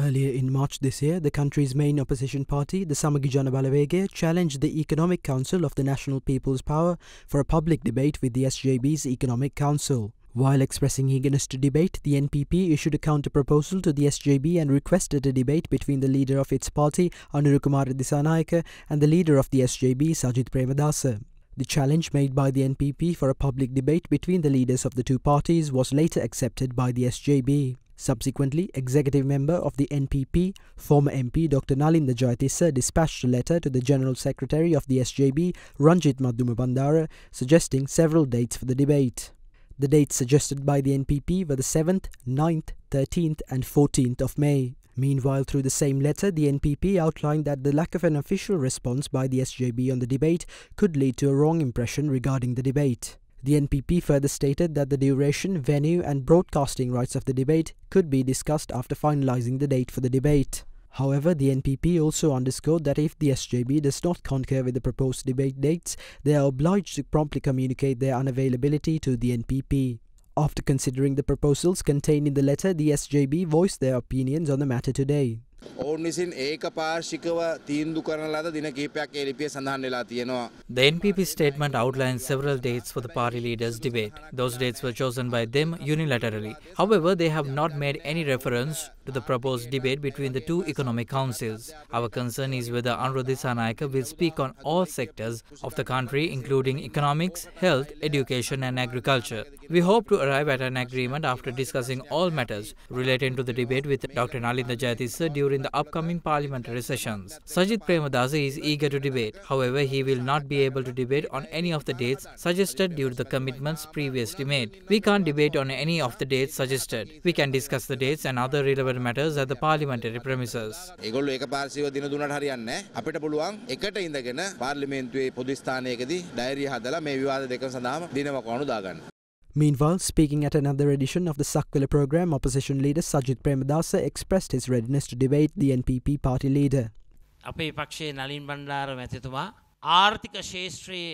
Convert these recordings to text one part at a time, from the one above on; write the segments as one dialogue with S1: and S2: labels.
S1: Earlier in March this year, the country's main opposition party, the Samagi Jana Balawege, challenged the Economic Council of the National People's Power for a public debate with the SJB's Economic Council. While expressing eagerness to debate, the NPP issued a counter-proposal to the SJB and requested a debate between the leader of its party, Anura Kumara Dissanayake, and the leader of the SJB, Sajith Premadasa. The challenge made by the NPP for a public debate between the leaders of the two parties was later accepted by the SJB. Subsequently, executive member of the NPP, former MP Dr. Nalinda Jayatissa dispatched a letter to the General Secretary of the SJB, Ranjith Madduma Bandara, suggesting several dates for the debate. The dates suggested by the NPP were the 7th, 9th, 13th and 14th of May. Meanwhile, through the same letter, the NPP outlined that the lack of an official response by the SJB on the debate could lead to a wrong impression regarding the debate. The NPP further stated that the duration, venue, and broadcasting rights of the debate could be discussed after finalizing the date for the debate. However, the NPP also underscored that if the SJB does not concur with the proposed debate dates, they are obliged to promptly communicate their unavailability to the NPP. After considering the proposals contained in the letter, the SJB voiced their opinions on the matter today.
S2: ඔවුන් විසින් ඒක පාර්ශිකව තීන්දු කරන ලද දින කීපයක් ඒ ලිපිය සඳහන් වෙලා තියෙනවා.
S3: The NPP statement outlines several dates for the party leaders' debate. Those dates were chosen by them unilaterally. However, they have not made any reference to the proposed debate between the two economic councils. Our concern is whether Anuruddha Dissanayake will speak on all sectors of the country including economics, health, education and agriculture. We hope to arrive at an agreement after discussing all matters relating to the debate with Dr. Nalinda Jayatissa during the upcoming parliamentary sessions. Sajith Premadasa is eager to debate. However, he will not be able to debate on any of the dates suggested due to the commitments previously made. We can't debate on any of the dates suggested. We can discuss the dates and other relevant matters at the parliamentary premises.
S2: ඒගොල්ලෝ ඒක පාර්ශිකව දින දුන්නට හරියන්නේ නැහැ. අපිට පුළුවන් එකට ඉඳගෙන පාර්ලිමේන්තුවේ පොදු ස්ථානයකදී ඩයරිය හදලා මේ විවාද දෙක සඳහාම දිනවකවණු දාගන්න.
S1: Meanwhile, speaking at another edition of the Sakvila program, opposition leader Sajid Premadasa expressed his readiness to debate the NPP party leader.
S4: අපේ පක්ෂයේ නලින් බණ්ඩාර මැතිතුමා ආර්ථික ශේෂත්‍රයේ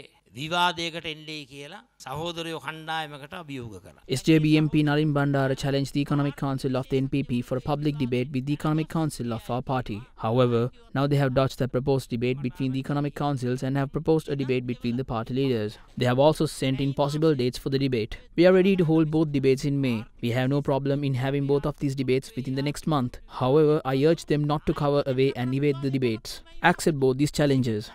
S5: SJBMP Nalin Bandara challenged the Economic Council of the NPP for a public debate with the Economic Council of our party. However, now they have dodged the proposed debate between the Economic Councils and have proposed a debate between the party leaders. They have also sent in possible dates for the debate. We are ready to hold both debates in May. We have no problem in having both of these debates within the next month. However, I urge them not to cover away and evade the debates. Accept both these challenges.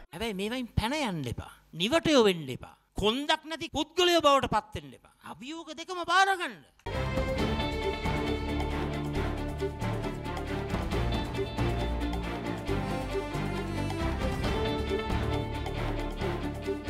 S4: නිවටයෝ වෙන්න එපා. කොන්දක් නැති පුද්ගලයෝ බවට පත්වෙන්න එපා. අභියෝග දෙකම බාරගන්න.